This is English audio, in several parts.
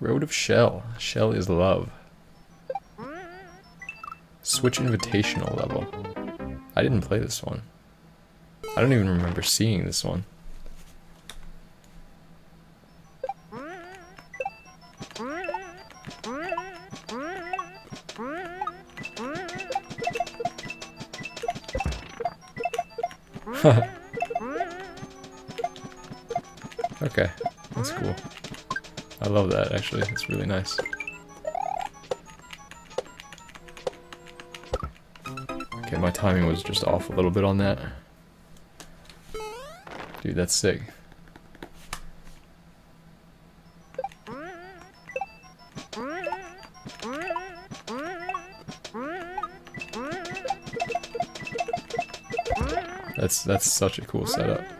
Road of Shell. Shell is love. Switch Invitational level. I didn't play this one. I don't even remember seeing this one. okay, that's cool. I love that actually, it's really nice. Okay, my timing was just off a little bit on that. Dude, that's sick. That's that's such a cool setup.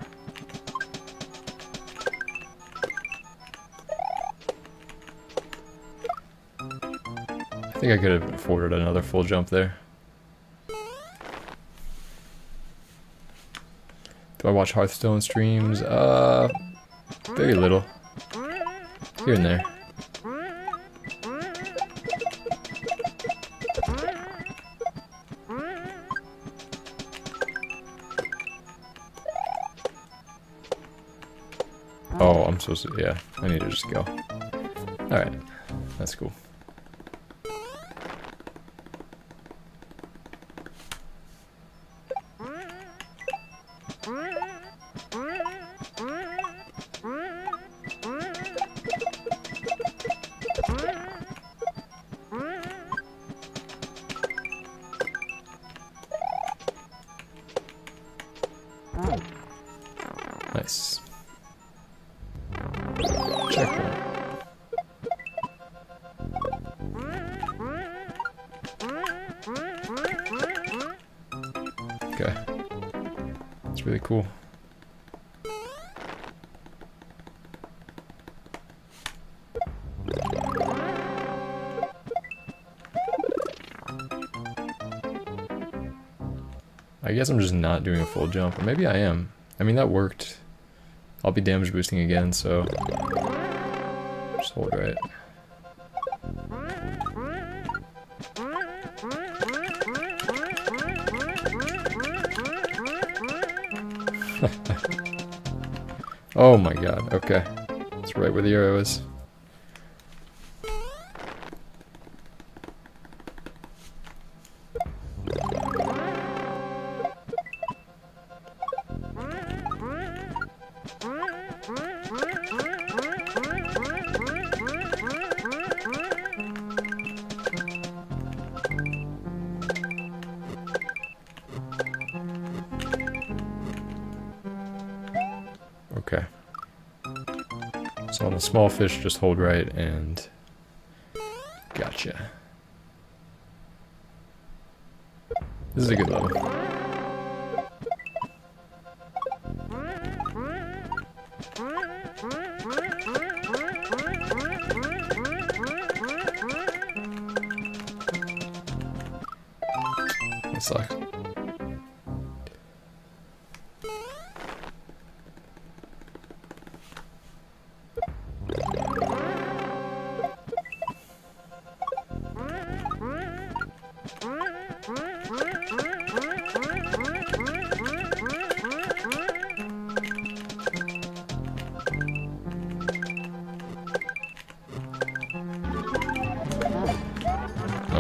Think I could have afforded another full jump there. Do I watch Hearthstone streams? Uh, very little. Here and there. Oh, I'm supposed to, yeah, I need to just go. Alright, that's cool. Okay. It's really cool. I guess I'm just not doing a full jump, or maybe I am. I mean, that worked. I'll be damage boosting again, so... Just hold right. oh my god, okay. It's right where the arrow is. Okay. On the small fish, just hold right and... Gotcha. This is a good level. Sucks.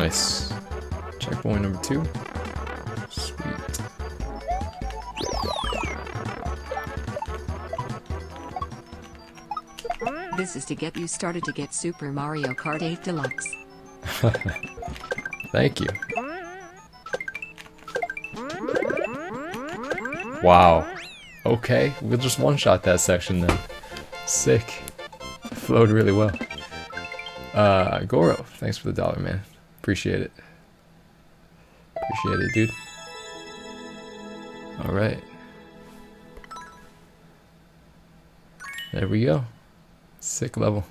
Nice. Checkpoint number two. Sweet. This is to get you started to get Super Mario Kart 8 Deluxe. Thank you. Wow. Okay, we'll just one-shot that section then. Sick. Flowed really well. Uh, Goro, thanks for the dollar, man. Appreciate it. Appreciate it, dude. Alright. There we go. Sick level.